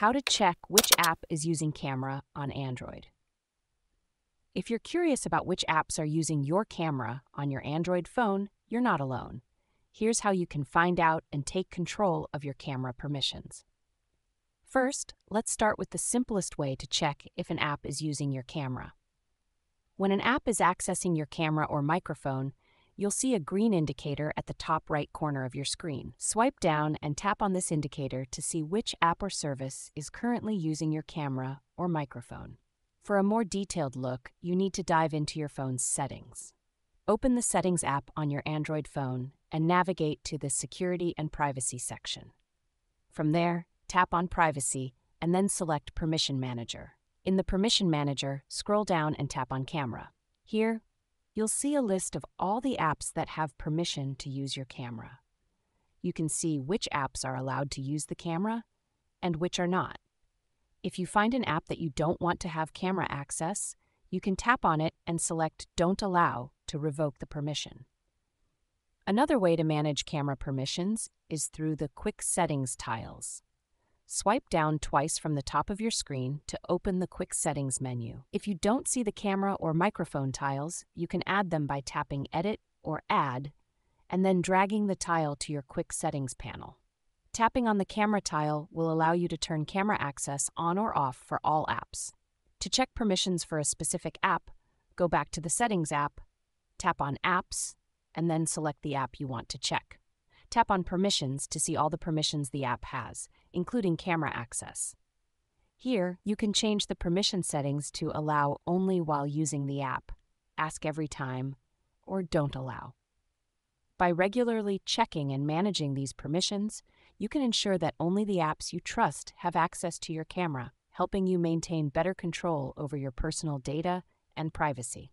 How to check which app is using camera on Android. If you're curious about which apps are using your camera on your Android phone, you're not alone. Here's how you can find out and take control of your camera permissions. First, let's start with the simplest way to check if an app is using your camera. When an app is accessing your camera or microphone, you'll see a green indicator at the top right corner of your screen. Swipe down and tap on this indicator to see which app or service is currently using your camera or microphone. For a more detailed look, you need to dive into your phone's settings. Open the Settings app on your Android phone and navigate to the Security and Privacy section. From there, tap on Privacy and then select Permission Manager. In the Permission Manager, scroll down and tap on Camera. Here, you'll see a list of all the apps that have permission to use your camera. You can see which apps are allowed to use the camera and which are not. If you find an app that you don't want to have camera access, you can tap on it and select Don't Allow to revoke the permission. Another way to manage camera permissions is through the Quick Settings tiles. Swipe down twice from the top of your screen to open the Quick Settings menu. If you don't see the camera or microphone tiles, you can add them by tapping Edit or Add, and then dragging the tile to your Quick Settings panel. Tapping on the camera tile will allow you to turn camera access on or off for all apps. To check permissions for a specific app, go back to the Settings app, tap on Apps, and then select the app you want to check. Tap on Permissions to see all the permissions the app has, including camera access. Here, you can change the permission settings to allow only while using the app, ask every time, or don't allow. By regularly checking and managing these permissions, you can ensure that only the apps you trust have access to your camera, helping you maintain better control over your personal data and privacy.